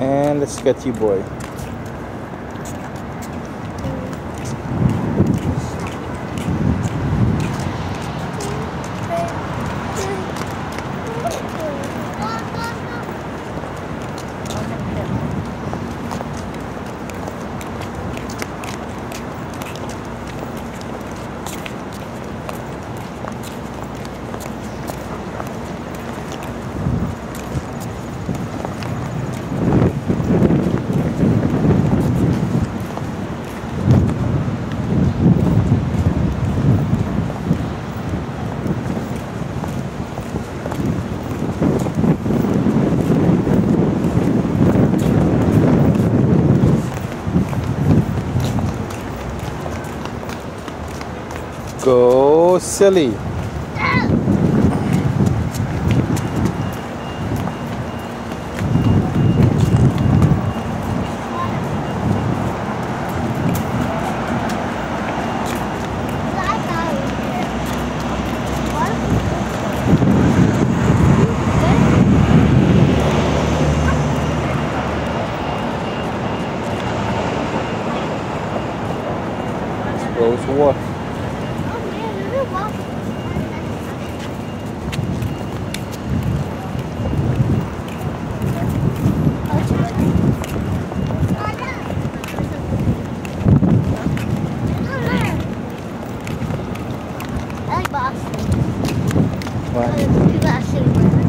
And let's get you, boy. Go silly. Goes what? I like Boston. Why?